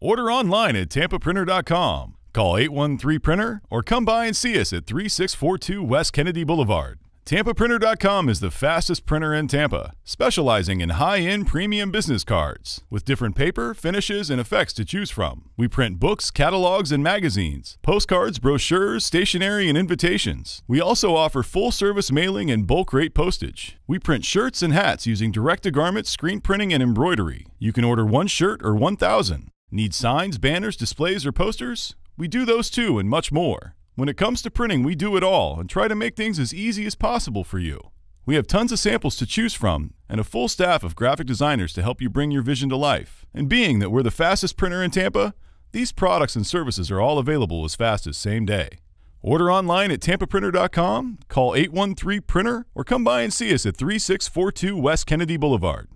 Order online at tampaprinter.com. Call 813 Printer or come by and see us at 3642 West Kennedy Boulevard. TampaPrinter.com is the fastest printer in Tampa, specializing in high end premium business cards with different paper, finishes, and effects to choose from. We print books, catalogs, and magazines, postcards, brochures, stationery, and invitations. We also offer full service mailing and bulk rate postage. We print shirts and hats using direct to garment screen printing and embroidery. You can order one shirt or 1,000. Need signs, banners, displays, or posters? We do those too, and much more. When it comes to printing, we do it all and try to make things as easy as possible for you. We have tons of samples to choose from and a full staff of graphic designers to help you bring your vision to life. And being that we're the fastest printer in Tampa, these products and services are all available as fast as same day. Order online at tampaprinter.com, call 813 Printer, or come by and see us at 3642 West Kennedy Boulevard.